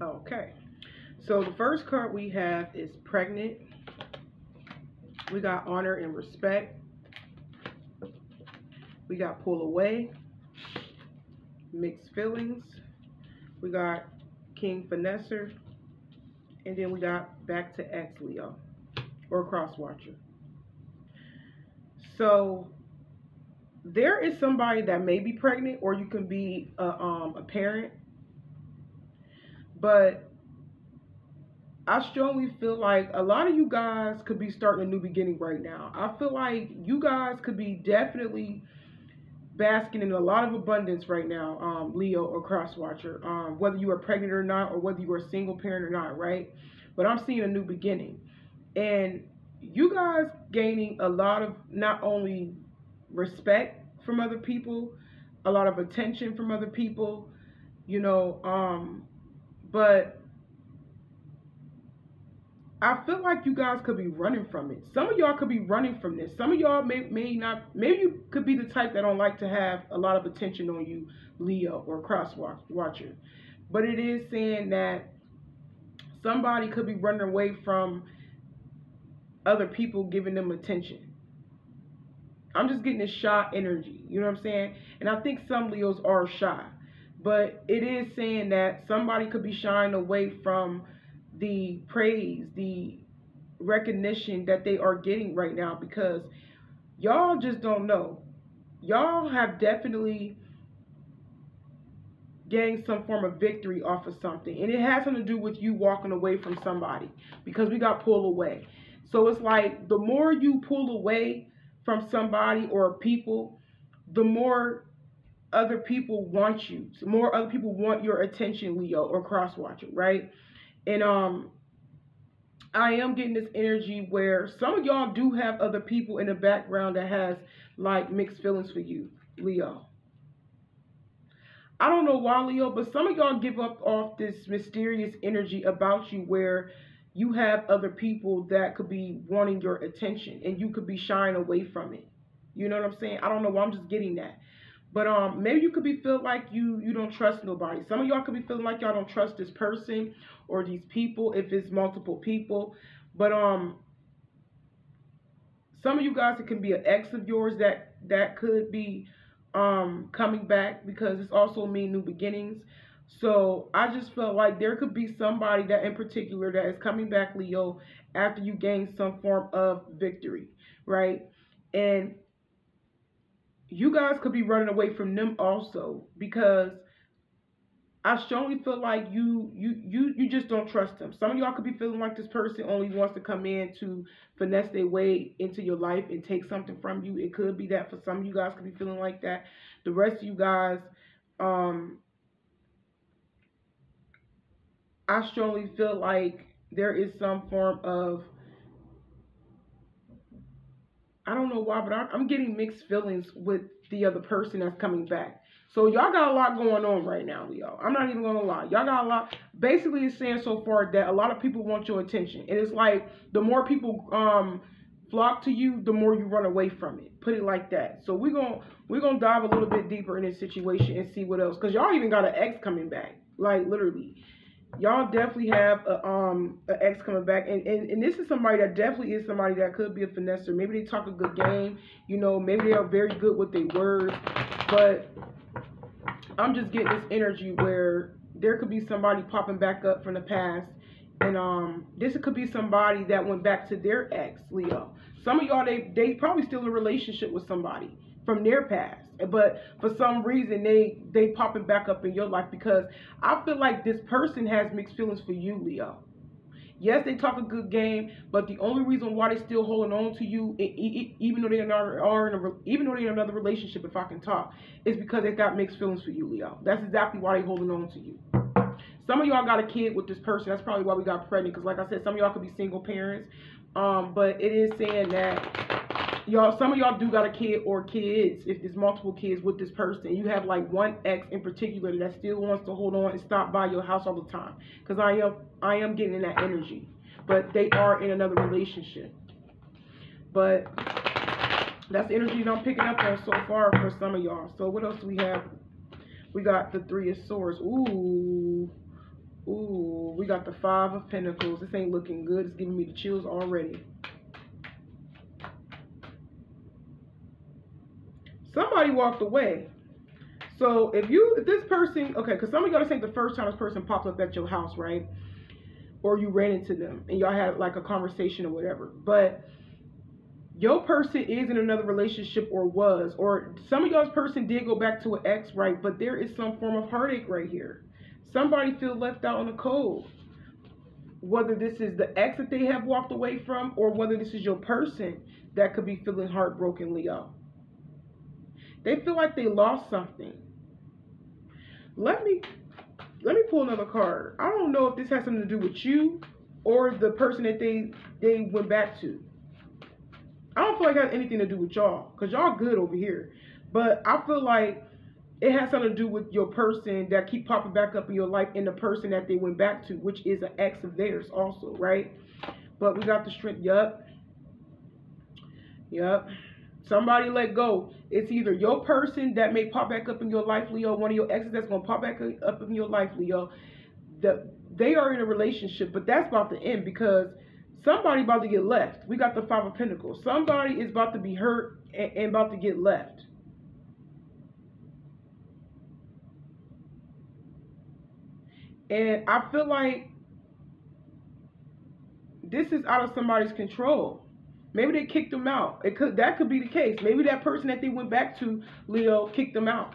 Okay. So the first card we have is pregnant. We got honor and respect. We got pull away. Mixed feelings. We got King Finesser. And then we got back to X Leo or Cross Watcher. So there is somebody that may be pregnant or you can be a, um, a parent. But I strongly feel like a lot of you guys could be starting a new beginning right now. I feel like you guys could be definitely basking in a lot of abundance right now, um, Leo or cross watcher, um, whether you are pregnant or not, or whether you are a single parent or not, right? But I'm seeing a new beginning. And you guys gaining a lot of not only respect from other people, a lot of attention from other people, you know, um, but I feel like you guys could be running from it. Some of y'all could be running from this. Some of y'all may may not. Maybe you could be the type that don't like to have a lot of attention on you, Leo or cross watcher. But it is saying that somebody could be running away from other people giving them attention. I'm just getting this shy energy. You know what I'm saying? And I think some Leos are shy. But it is saying that somebody could be shying away from the praise, the recognition that they are getting right now because y'all just don't know. Y'all have definitely gained some form of victory off of something. And it has something to do with you walking away from somebody because we got pulled away. So it's like the more you pull away from somebody or people, the more other people want you. So more other people want your attention, Leo or cross watcher, right? And um I am getting this energy where some of y'all do have other people in the background that has like mixed feelings for you, Leo. I don't know why, Leo, but some of y'all give up off this mysterious energy about you where you have other people that could be wanting your attention and you could be shying away from it. You know what I'm saying? I don't know why I'm just getting that. But um maybe you could be feel like you you don't trust nobody. Some of y'all could be feeling like y'all don't trust this person or these people if it's multiple people. But um some of you guys it can be an ex of yours that that could be um coming back because it's also mean new beginnings. So I just felt like there could be somebody that in particular that is coming back, Leo, after you gain some form of victory, right? And you guys could be running away from them also because I strongly feel like you you you you just don't trust them. Some of y'all could be feeling like this person only wants to come in to finesse their way into your life and take something from you. It could be that for some of you guys could be feeling like that. The rest of you guys, um, I strongly feel like there is some form of I don't know why, but I'm getting mixed feelings with the other person that's coming back. So y'all got a lot going on right now, Leo. I'm not even gonna lie. Y'all got a lot. Basically, it's saying so far that a lot of people want your attention, and it's like the more people um flock to you, the more you run away from it. Put it like that. So we're gonna we're gonna dive a little bit deeper in this situation and see what else. Cause y'all even got an ex coming back, like literally y'all definitely have a, um an ex coming back. And, and and this is somebody that definitely is somebody that could be a finesser maybe they talk a good game you know maybe they are very good with their words. But i'm just getting this energy where there could be somebody popping back up from the past. And um this could be somebody that went back to their ex leo. Some of y'all they they probably still in a relationship with somebody from their past but for some reason they they popping back up in your life because I feel like this person has mixed feelings for you, Leo. Yes, they talk a good game, but the only reason why they're still holding on to you, even though they are in a, even though they're in another relationship, if I can talk, is because they got mixed feelings for you, Leo. That's exactly why they're holding on to you. Some of y'all got a kid with this person. That's probably why we got pregnant. Because, like I said, some of y'all could be single parents. Um, but it is saying that y'all some of y'all do got a kid or kids if there's multiple kids with this person. You have like one ex in particular that still wants to hold on and stop by your house all the time. Because i am i am getting in that energy. But they are in another relationship. But that's the energy that i'm picking up on so far for some of y'all. So what else do we have? We got the three of swords. Ooh. Ooh. We got the Five of Pentacles. This ain't looking good. It's giving me the chills already. Somebody walked away. So if you, if this person, okay, because some of y'all think the first time this person popped up at your house, right? Or you ran into them and y'all had like a conversation or whatever. But your person is in another relationship or was, or some of y'all's person did go back to an ex, right? But there is some form of heartache right here. Somebody feel left out in the cold. Whether this is the ex that they have walked away from, or whether this is your person that could be feeling heartbroken, Leo. They feel like they lost something. Let me let me pull another card. I don't know if this has something to do with you or the person that they they went back to. I don't feel like it has anything to do with y'all, because y'all good over here. But I feel like it has something to do with your person that keep popping back up in your life and the person that they went back to, which is an ex of theirs also, right? But we got the strength. Yup. Yup. Somebody let go. It's either your person that may pop back up in your life, Leo, one of your exes that's going to pop back up in your life, Leo. The, they are in a relationship, but that's about to end because – Somebody about to get left. We got the Five of Pentacles. Somebody is about to be hurt and, and about to get left. And I feel like this is out of somebody's control. Maybe they kicked them out. It could that could be the case. Maybe that person that they went back to, Leo, kicked them out.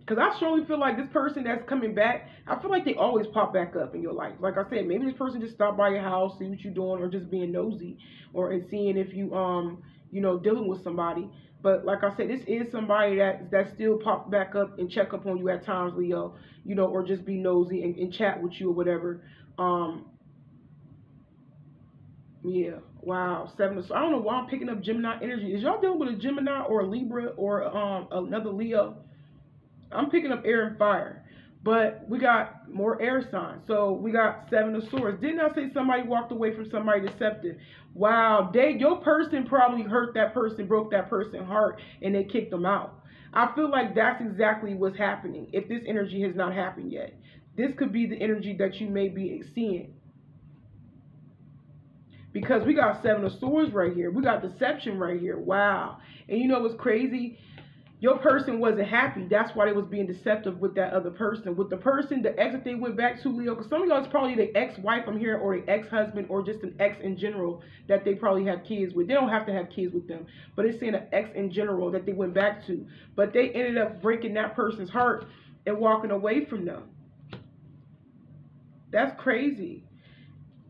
Because I strongly feel like this person that's coming back, I feel like they always pop back up in your life. Like I said, maybe this person just stopped by your house, see what you're doing, or just being nosy, or and seeing if you um you know dealing with somebody. But like I said, this is somebody that that still pop back up and check up on you at times, Leo. You know, or just be nosy and, and chat with you or whatever. Um. Yeah. Wow. Seven. So I don't know why I'm picking up Gemini energy. Is y'all dealing with a Gemini or a Libra or um another Leo? I'm picking up air and fire. But we got more air signs. So we got seven of swords. Didn't I say somebody walked away from somebody deceptive? Wow, they your person probably hurt that person, broke that person's heart, and they kicked them out. I feel like that's exactly what's happening. If this energy has not happened yet, this could be the energy that you may be seeing. Because we got seven of swords right here. We got deception right here. Wow. And you know what's crazy? Your person wasn't happy. That's why they was being deceptive with that other person. With the person, the ex that they went back to, Leo, because some of y'all is probably the ex-wife I'm hearing, or the ex-husband, or just an ex in general that they probably have kids with. They don't have to have kids with them, but it's saying an ex in general that they went back to. But they ended up breaking that person's heart and walking away from them. That's crazy.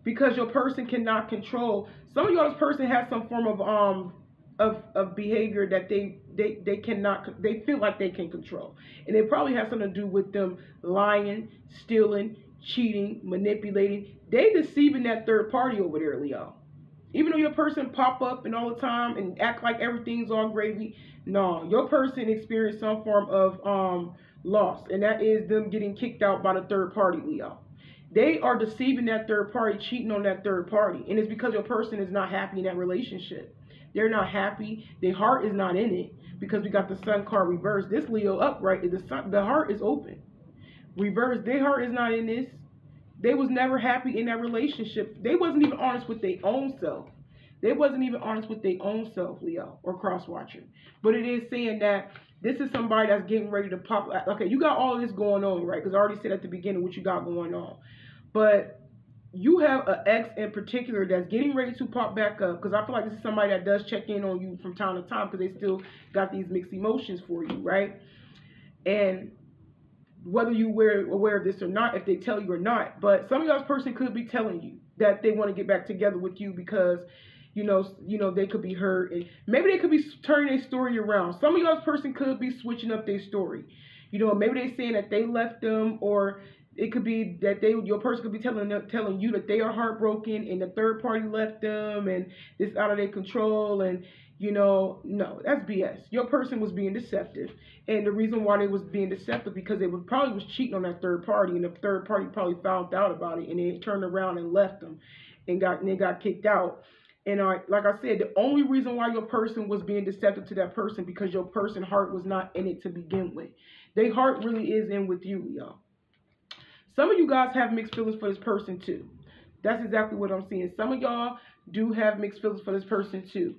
Because your person cannot control. Some of y'all's person has some form of um of, of behavior that they, they they cannot they feel like they can control. And it probably has something to do with them lying stealing cheating manipulating. They deceiving that third party over there leo even though your person pop up and all the time and act like everything's all gravy no your person experienced some form of um loss. And that is them getting kicked out by the third party leo they are deceiving that third party cheating on that third party. And it's because your person is not happy in that relationship they're not happy. Their heart is not in it because we got the sun card reversed. This Leo upright, the sun, the heart is open. Reverse, their heart is not in this. They was never happy in that relationship. They wasn't even honest with their own self. They wasn't even honest with their own self, Leo, or cross watcher. But it is saying that this is somebody that's getting ready to pop. Okay, you got all this going on, right? Because I already said at the beginning what you got going on. But you have an ex in particular that's getting ready to pop back up because I feel like this is somebody that does check in on you from time to time because they still got these mixed emotions for you, right? And whether you were aware of this or not, if they tell you or not, but some of y'all's person could be telling you that they want to get back together with you because you know, you know, they could be hurt and maybe they could be turning their story around. Some of y'all's person could be switching up their story. You know, maybe they're saying that they left them or it could be that they your person could be telling telling you that they are heartbroken and the third party left them and it's out of their control and you know no that's BS. Your person was being deceptive and the reason why they was being deceptive because they probably was cheating on that third party and the third party probably found out about it and they turned around and left them and got and they got kicked out And I, like I said, the only reason why your person was being deceptive to that person because your person heart was not in it to begin with. Their heart really is in with you, y'all. Some of you guys have mixed feelings for this person too. That's exactly what I'm seeing. Some of y'all do have mixed feelings for this person too.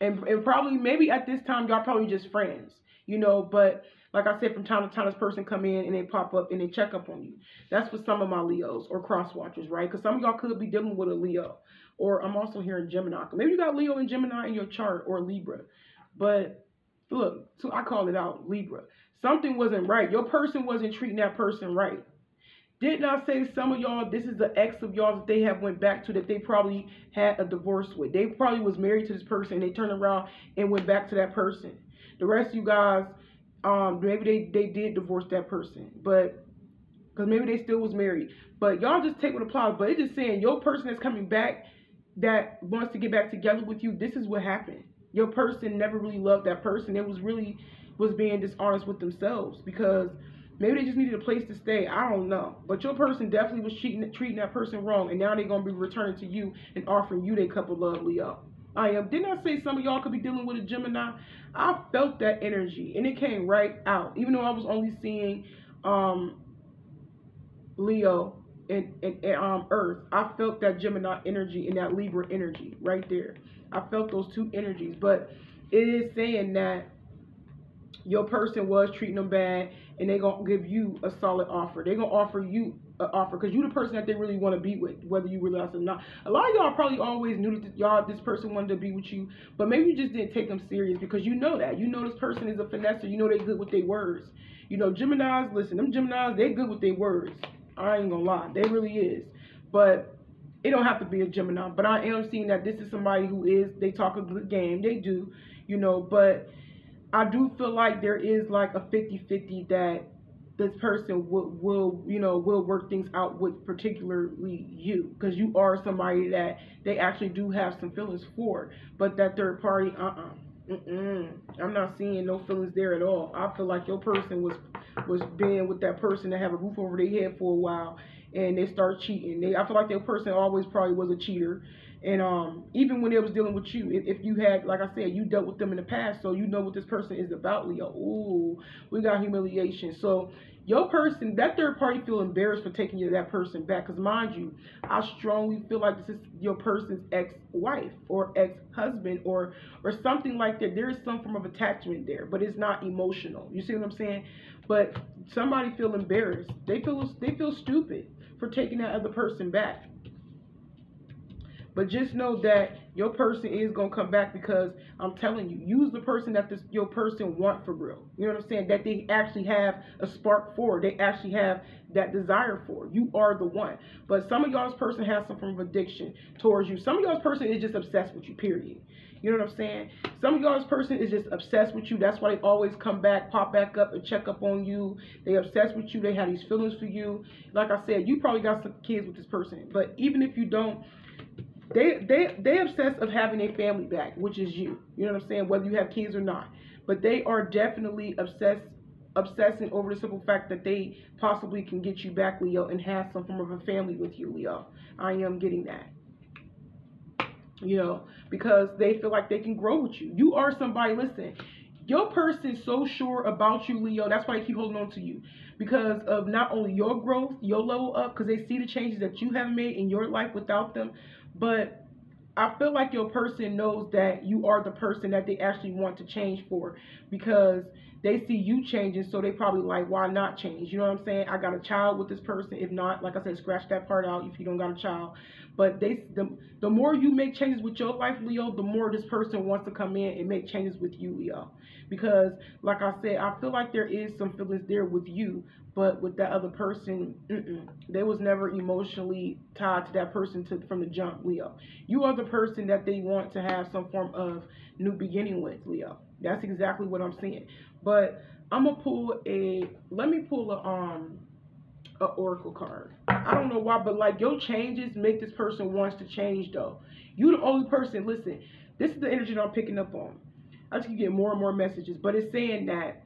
And, and probably, maybe at this time, y'all probably just friends, you know, but like I said, from time to time, this person come in and they pop up and they check up on you. That's for some of my Leos or cross watchers, right? Because some of y'all could be dealing with a Leo. Or I'm also hearing Gemini. Maybe you got Leo and Gemini in your chart or Libra. But look, so I call it out, Libra. Something wasn't right. Your person wasn't treating that person right. Did not say some of y'all, this is the ex of y'all that they have went back to that they probably had a divorce with. They probably was married to this person and they turned around and went back to that person. The rest of you guys, um, maybe they, they did divorce that person. But because maybe they still was married. But y'all just take what applies. But it's just saying your person that's coming back that wants to get back together with you, this is what happened. Your person never really loved that person. It was really was being dishonest with themselves because maybe they just needed a place to stay. I don't know. But your person definitely was cheating, treating that person wrong, and now they're gonna be returning to you and offering you their cup of love, Leo. I am. Didn't I say some of y'all could be dealing with a Gemini? I felt that energy, and it came right out. Even though I was only seeing um, Leo and, and, and um, Earth, I felt that Gemini energy and that Libra energy right there. I felt those two energies, but it is saying that your person was treating them bad and they're gonna give you a solid offer. They're gonna offer you an offer because you're the person that they really want to be with, whether you realize it or not. A lot of y'all probably always knew that y'all this person wanted to be with you, but maybe you just didn't take them serious because you know that. You know this person is a finesser. You know they good with their words. You know Gemini's. Listen, them Gemini's they good with their words. I ain't gonna lie, they really is. But it don't have to be a Gemini. But I am seeing that this is somebody who is. They talk a good game. They do. You know, but I do feel like there is like a 50-50 that this person will, will you know will work things out with particularly you because you are somebody that they actually do have some feelings for but that third party uh-uh Mm-mm. I'm not seeing no feelings there at all. I feel like your person was was being with that person to have a roof over their head for a while, and they start cheating. They, I feel like that person always probably was a cheater, and um, even when they was dealing with you, if, if, you had, like I said, you dealt with them in the past, so you know what this person is about, Leo. Ooh, we got humiliation. So your person, that third party feel embarrassed for taking you that person back. Because mind you, I strongly feel like this is your person's ex-wife or ex-husband or or something like that. There is some form of attachment there, but it's not emotional. You see what I'm saying? But somebody feel embarrassed. They feel they feel stupid for taking that other person back. But just know that your person is gonna come back because I'm telling you, use the person that this your person want for real. You know what I'm saying? That they actually have a spark for. They actually have that desire for. You are the one. But some of y'all's person has some form of addiction towards you. Some of y'all's person is just obsessed with you. Period. You know what I'm saying? Some of y'all's person is just obsessed with you. That's why they always come back, pop back up, and check up on you. They obsessed with you. They have these feelings for you. Like I said, you probably got some kids with this person. But even if you don't, they they they obsessed of having a family back, which is you. You know what I'm saying? Whether you have kids or not. But they are definitely obsessed obsessing over the simple fact that they possibly can get you back, Leo, and have some form of a family with you, Leo. I am getting that. You know, because they feel like they can grow with you. You are somebody, listen, your person so sure about you, Leo, that's why they keep holding on to you. Because of not only your growth, your level up, because they see the changes that you have made in your life without them, but I feel like your person knows that you are the person that they actually want to change for because they see you changing, so they probably like, why not change? You know what I'm saying? I got a child with this person. If not, like I said, scratch that part out if you don't got a child. But they, the, the more you make changes with your life, Leo, the more this person wants to come in and make changes with you, Leo. Because, like I said, I feel like there is some feelings there with you, but with that other person, mm-mm, they was never emotionally tied to that person to, from the jump, Leo. You are the person that they want to have some form of new beginning with, Leo. That's exactly what I'm saying. But I'm gonna pull a. Let me pull a um a oracle card. I don't know why, but like your changes make this person wants to change though. You the only person. Listen, this is the energy that I'm picking up on. I just keep getting more and more messages, but it's saying that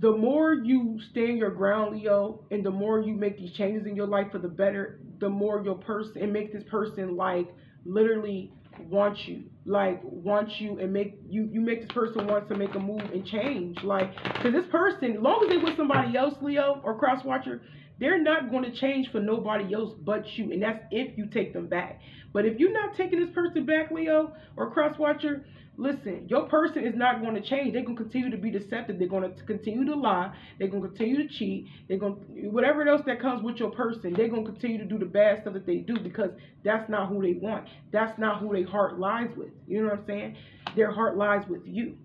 the more you stand your ground, Leo, and the more you make these changes in your life for the better, the more your person it makes this person like literally want you like want you and make you you make this person want to make a move and change like because this person long as they with somebody else leo or cross watcher they're not going to change for nobody else but you and that's if you take them back. But if you're not taking this person back leo or cross watcher Listen, your person is not going to change. They're going to continue to be deceptive. They're going to continue to lie. They're going to continue to cheat. They're going to, whatever else that comes with your person, they're going to continue to do the bad stuff that they do because that's not who they want. That's not who their heart lies with. You know what I'm saying? Their heart lies with you.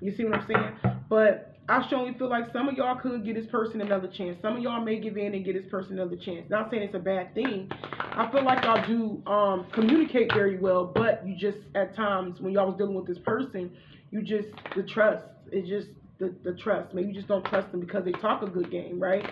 You see what I'm saying? But I strongly feel like some of y'all could give this person another chance. Some of y'all may give in and give this person another chance. Not saying it's a bad thing. I feel like y'all do um, communicate very well, but you just at times when y'all was dealing with this person, you just the trust. It's just the, the trust. Maybe you just don't trust them because they talk a good game, right?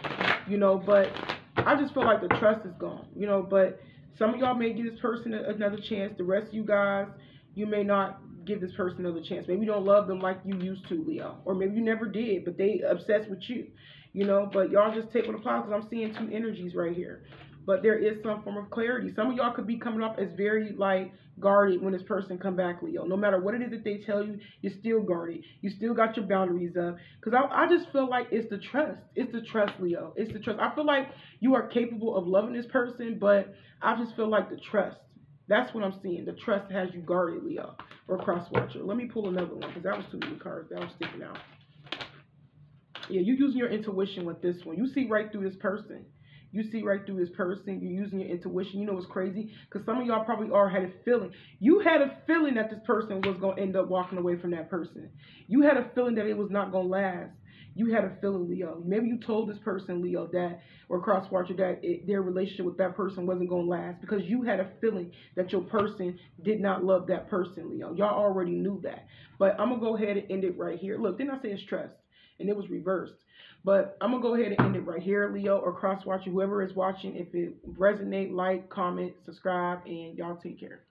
You know, but I just feel like the trust is gone. You know, but some of y'all may give this person another chance. The rest of you guys, you may not give this person another chance. Maybe you don't love them like you used to, Leo. Or maybe you never did, but they obsessed with you. You know, but y'all just take what applies because I'm seeing two energies right here. But there is some form of clarity. Some of y'all could be coming off as very like guarded when this person come back, Leo. No matter what it is that they tell you, you're still guarded. You still got your boundaries up. Because I, I just feel like it's the trust. It's the trust, Leo. It's the trust. I feel like you are capable of loving this person, but I just feel like the trust. That's what I'm seeing. The trust has you guarded, Leo, or cross watcher. Let me pull another one because that was too many cards. That was sticking out. Yeah, you're using your intuition with this one. You see right through this person. You see right through this person. You're using your intuition. You know what's crazy? Because some of y'all probably are had a feeling. You had a feeling that this person was going to end up walking away from that person. You had a feeling that it was not going to last you had a feeling, Leo. Maybe you told this person, Leo, that or cross watcher that it, their relationship with that person wasn't gonna last because you had a feeling that your person did not love that person, Leo. Y'all already knew that. But I'm gonna go ahead and end it right here. Look, didn't I say it's trust? And it was reversed. But I'm gonna go ahead and end it right here, Leo, or cross watcher, whoever is watching. If it resonate, like, comment, subscribe, and y'all take care.